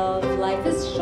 love. Life is short.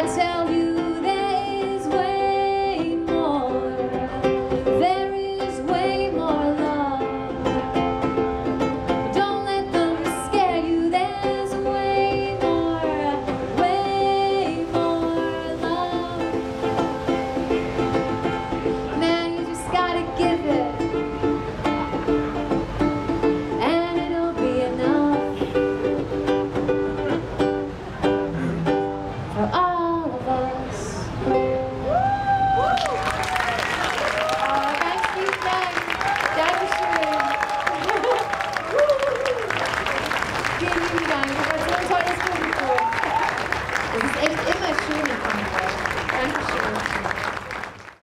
ourselves.